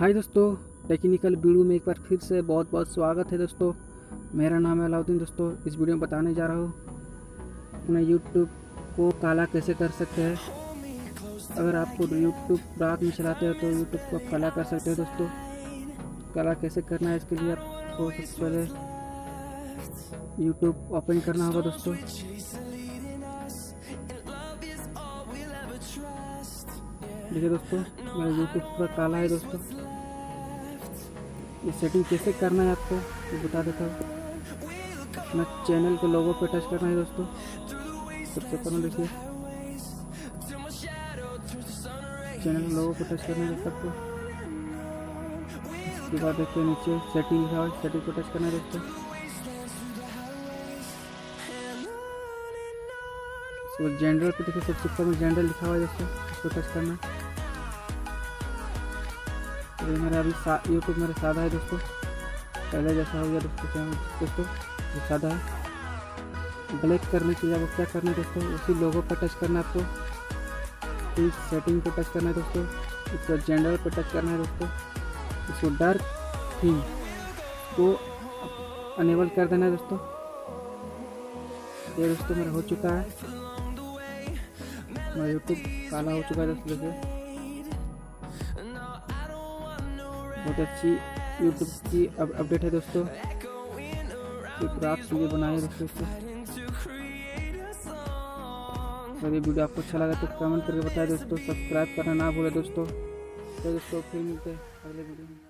हाय दोस्तों technical video में एक बार फिर से बहुत बहुत स्वागत है दोस्तों। मेरा नाम है अलाउद्दीन दोस्तों, इस वीडियो में बताने जा रहा हूँ अपने यूट्यूब को काला कैसे कर सकते हैं। अगर आपको यूट्यूब रात में चलाते हो तो यूट्यूब को आप काला कर सकते हो दोस्तों। काला कैसे करना है इसके लिए आपको सबसे पहले यूट्यूब ओपन करना होगा दोस्तों। देखिए दोस्तों, मेरा यूट्यूब पूरा काला है दोस्तों, ये सेटिंग कैसे करना है आपको, ये बता देता हूँ। अपना चैनल के लोगों पे टच करना है दोस्तों। सबसे पहले देखिए चैनल के लोगों पे टच करना है सबको उसके बाद देखिए नीचे सेटिंग हुआ सेटिंग पे टच करना है दोस्तों। उसके बाद जनरल पे देखिए, सबसे पहले जनरल लिखा हुआ है दोस्तों, उसको टच करना है। तो मेरा अभी यूट्यूब मेरा सादा है दोस्तों। पहले जैसा हो गया दोस्तों, क्या दोस्तों, ये सादा है। ब्लैक करने के लिए आपको क्या करना है दोस्तों, उसी लोगों पर टच करना है आपको। फिर सेटिंग पे टच करना है दोस्तों, इसको जेंडर पर टच करना है दोस्तों। इसको डार्क थीम को अनेबल कर देना है दोस्तों। ये दोस्तों मेरा हो चुका है। मेरा यूट्यूब काला हो चुका है दोस्तों बहुत अच्छी यूट्यूब की अब अपडेट है दोस्तों। रात लिए बनाए दोस्तों। अगर ये वीडियो आपको अच्छा लगा तो कमेंट करके बताएँ दोस्तों। सब्सक्राइब करना ना भूलें दोस्तों। तो दोस्तों, फिर मिलते हैं अगले वीडियो में।